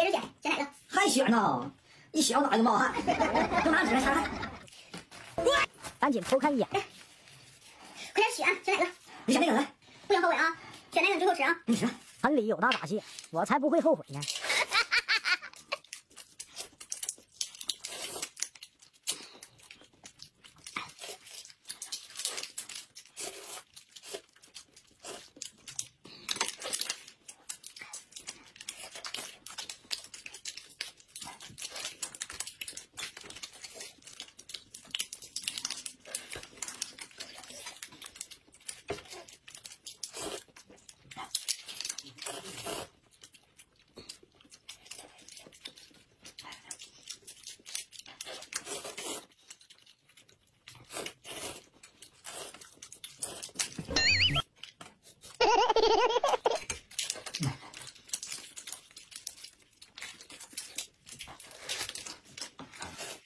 接着选，选哪个？还选呢？一小脑袋冒汗，都拿纸来擦汗。赶紧偷看一眼。快点选，选哪个？你选那个来？不行后悔啊，选那个你最后吃啊。你选。盆里有大闸蟹，我才不会后悔呢。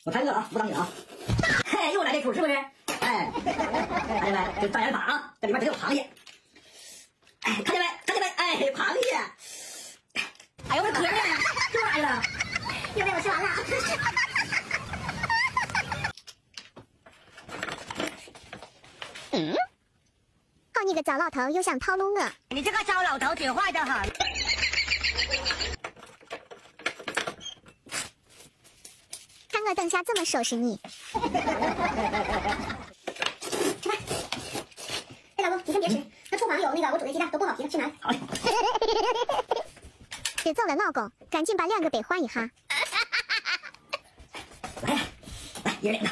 我太饿了啊，不当你了啊！嘿，又来这出是不是？哎，看见没？这大眼法啊，这里面真有螃蟹。哎，看见没？看见没？哎，螃蟹。哎呦，我的壳呢？这玩意儿，又被我吃完了。嗯？好你个糟老头，又想套路我！你这个糟老头挺坏的很。等下怎么收拾你！吃饭。哎，老公，你先别吃，那厨房有那个我煮的鸡蛋都剥好皮了，去拿。好嘞。别走了，老公，赶紧把两个杯换一下。来，来，一人两个。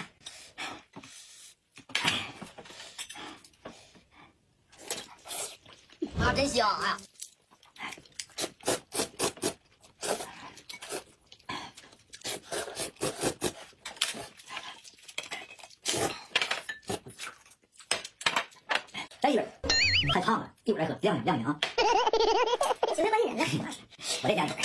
啊，真香啊！再一杯，太烫了，一会儿再喝，晾晾晾晾啊。行，关键人了。我再加一杯。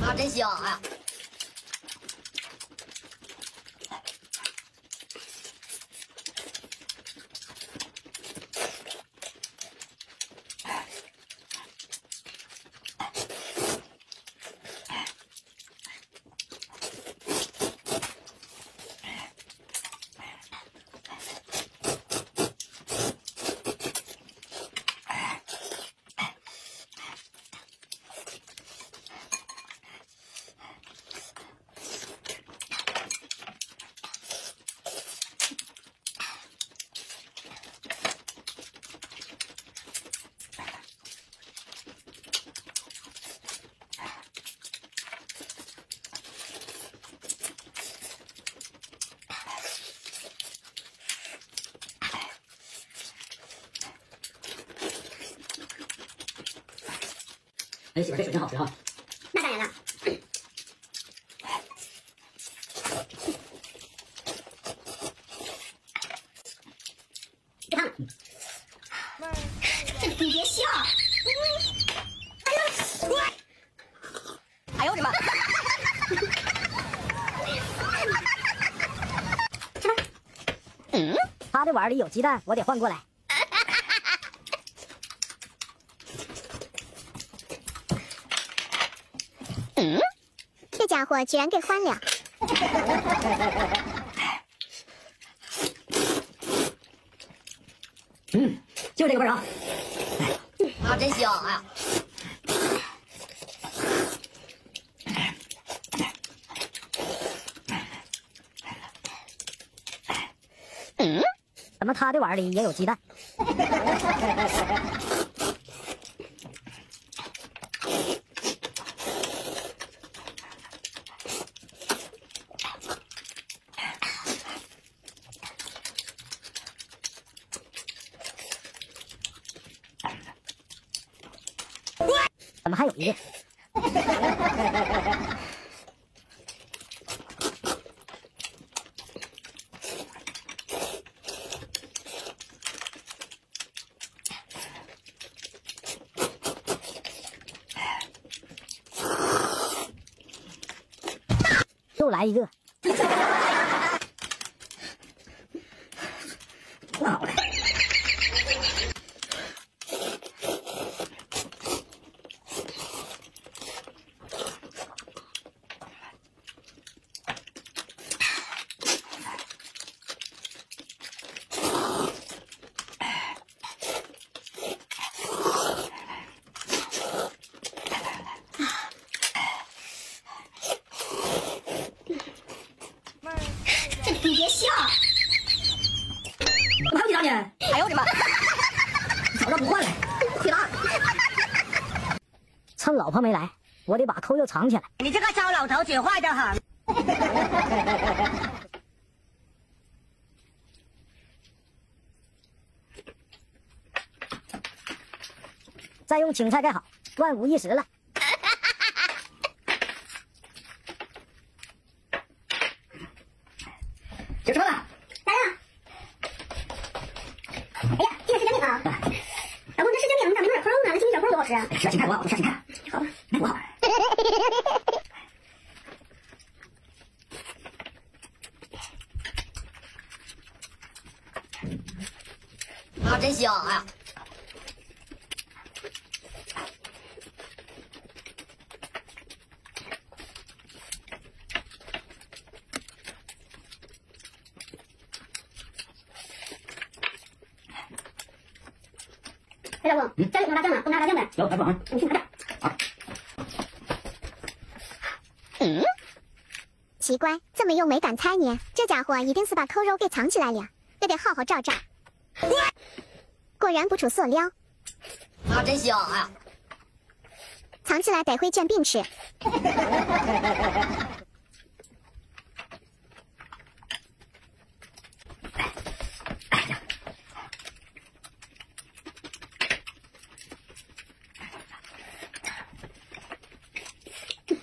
啊，真香啊！哎，媳妇，这水真好吃哈。那当然了。别烫了。这你别笑。哎呦，我的妈！他的碗里有鸡蛋，我得换过来。嗯？这家伙居然给换了。嗯，就这个味儿啊。啊，真香哎呀！嗯？怎么他的碗里也有鸡蛋？怎么还有一个？又来一个。婆没来，我得把扣肉藏起来。你这个糟老头子坏得很。再用青菜盖好，万无一失了。是啊，请看我，我不需请看。哎，老公，家里有辣酱吗？不拿辣酱呗。有，来不啊？你去拿点。奇怪，怎么用没敢猜呢？这家伙一定是把扣肉给藏起来了，这得好好找找。果然不出所料，啊，真香！哎呀，藏起来得会卷饼吃。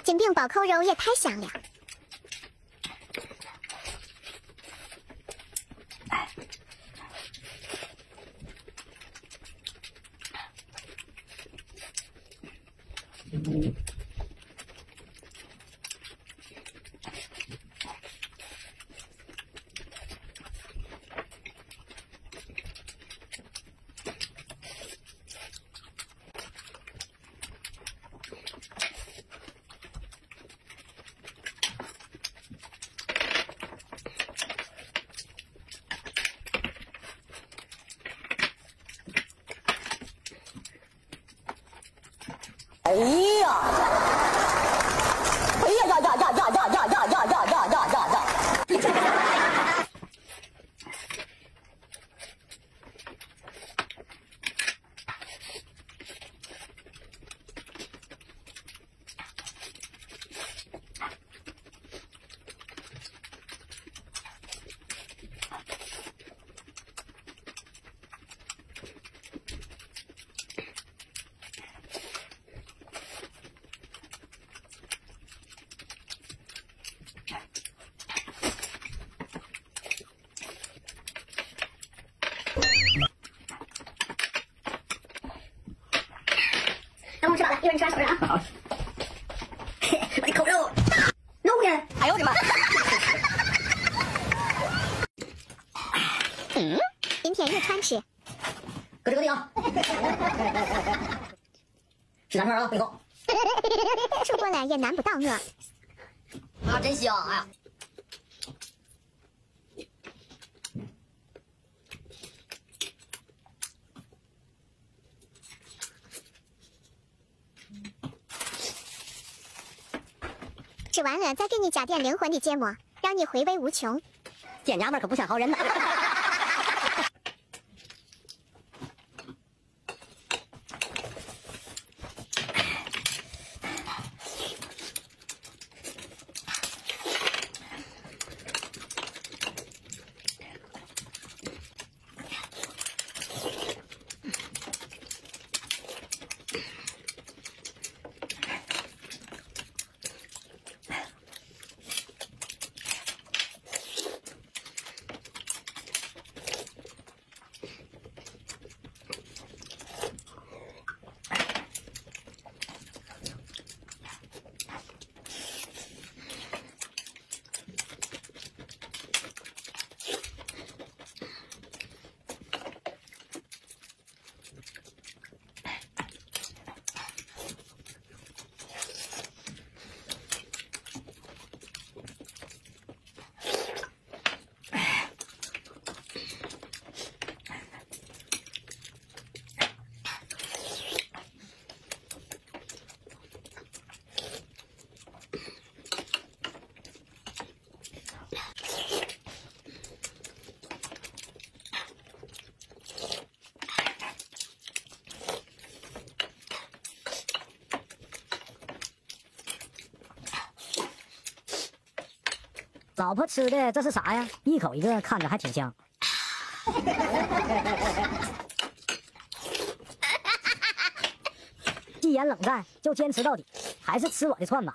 煎饼包扣肉也太香了哎呀！一会儿你吃完瞅着啊。好，我的烤肉，肉呢？哎呦我的妈！嗯今天又川吃，搁这个地啊。吃两串啊，别够。出过来也难不到我。啊，真香！哎呀，吃完了再给你加点灵魂的芥末，让你回味无穷。这娘们可不像好人呐。老婆吃的这是啥呀？一口一个，看着还挺香。既然冷战，就坚持到底，还是吃我的串吧。